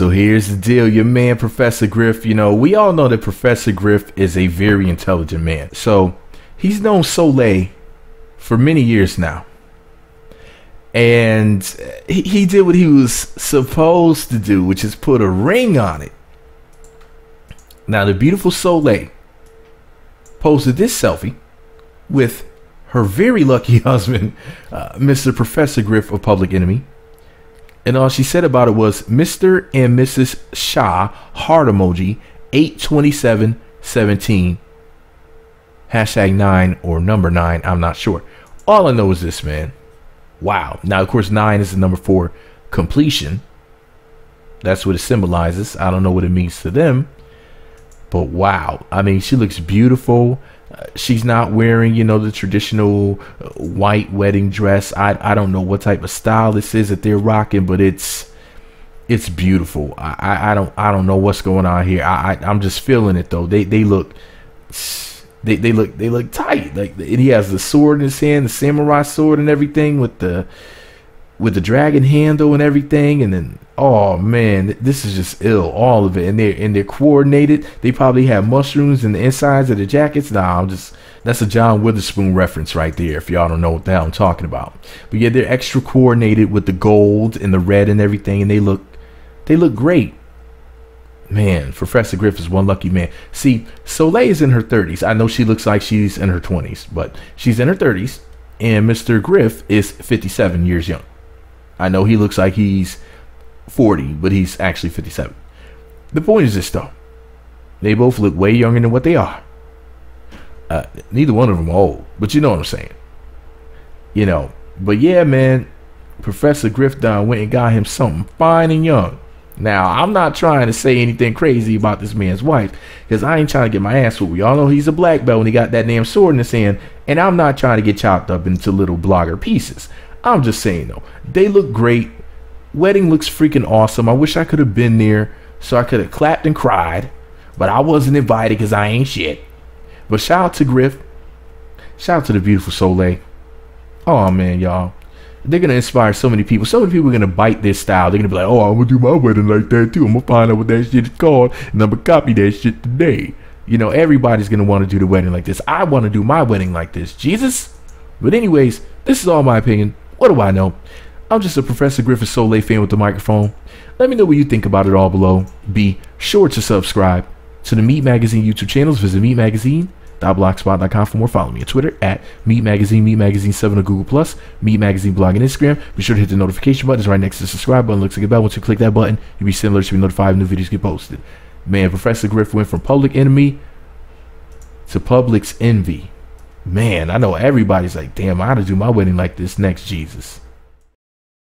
So here's the deal, your man Professor Griff, you know, we all know that Professor Griff is a very intelligent man. So he's known Sole for many years now. And he, he did what he was supposed to do, which is put a ring on it. Now the beautiful Sole posted this selfie with her very lucky husband, uh, Mr. Professor Griff of Public Enemy. And all she said about it was Mr. and Mrs. Shah, heart emoji, 82717. Hashtag 9 or number 9, I'm not sure. All I know is this, man. Wow. Now, of course, 9 is the number for completion. That's what it symbolizes. I don't know what it means to them. But wow. I mean, she looks beautiful she's not wearing, you know, the traditional uh, white wedding dress. I I don't know what type of style this is that they're rocking, but it's it's beautiful. I, I, I don't I don't know what's going on here. I, I I'm just feeling it though. They they look they they look they look tight. Like he has the sword in his hand, the samurai sword and everything with the with the dragon handle and everything, and then oh man, this is just ill, all of it, and they're and they're coordinated. They probably have mushrooms in the insides of the jackets. Nah, I'm just that's a John Witherspoon reference right there. If y'all don't know what hell I'm talking about, but yeah, they're extra coordinated with the gold and the red and everything, and they look they look great. Man, Professor Griff is one lucky man. See, Sole is in her 30s. I know she looks like she's in her 20s, but she's in her 30s, and Mr. Griff is 57 years young. I know he looks like he's 40, but he's actually 57. The point is this, though. They both look way younger than what they are. Uh, neither one of them old, but you know what I'm saying. You know, but yeah, man, Professor Griffdon went and got him something fine and young. Now, I'm not trying to say anything crazy about this man's wife, because I ain't trying to get my ass whooped. We all know he's a black belt when he got that damn sword in his hand, and I'm not trying to get chopped up into little blogger pieces. I'm just saying though, they look great. Wedding looks freaking awesome. I wish I could have been there so I could have clapped and cried, but I wasn't invited because I ain't shit. But shout out to Griff. Shout out to the beautiful Sole. Oh man, y'all. They're gonna inspire so many people. So many people are gonna bite this style. They're gonna be like, "Oh, I'm gonna do my wedding like that too. I'm gonna find out what that shit is called, and I'm gonna copy that shit today." You know, everybody's gonna want to do the wedding like this. I want to do my wedding like this. Jesus. But anyways, this is all my opinion. What do I know? I'm just a Professor Griffith Sole fan with the microphone. Let me know what you think about it all below. Be sure to subscribe to the MEET Magazine YouTube channels. Visit meetmagazine.blogspot.com for more. Follow me on Twitter at MEET Magazine, MEET Magazine 7 on Google Plus, MEET Magazine blog and Instagram. Be sure to hit the notification button. It's right next to the subscribe button. Looks like a bell. Once you click that button, you'll be similar to be notified when new videos get posted. Man, Professor Griff went from public enemy to public's envy man, I know everybody's like, damn, I gotta do my wedding like this next, Jesus.